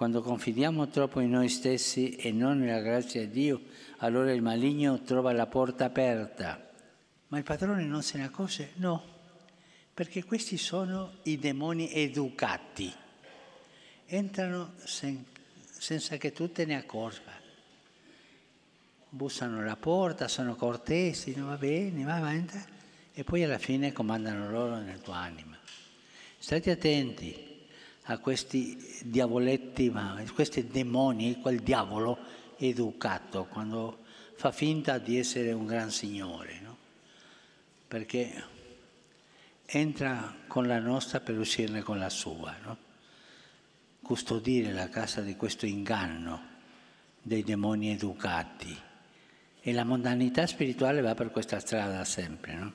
Quando confidiamo troppo in noi stessi e non nella grazia di Dio, allora il maligno trova la porta aperta. Ma il padrone non se ne accorge? No, perché questi sono i demoni educati. Entrano sen- senza che tu te ne accorga. Bussano alla porta, sono cortesi, no, va bene, va avanti, e poi alla fine comandano loro nella tua anima. State attenti a questi diavoletti, a questi demoni, quel diavolo educato, quando fa finta di essere un gran signore, no? perché entra con la nostra per uscirne con la sua, no? custodire la casa di questo inganno dei demoni educati. E la mondanità spirituale va per questa strada sempre, no?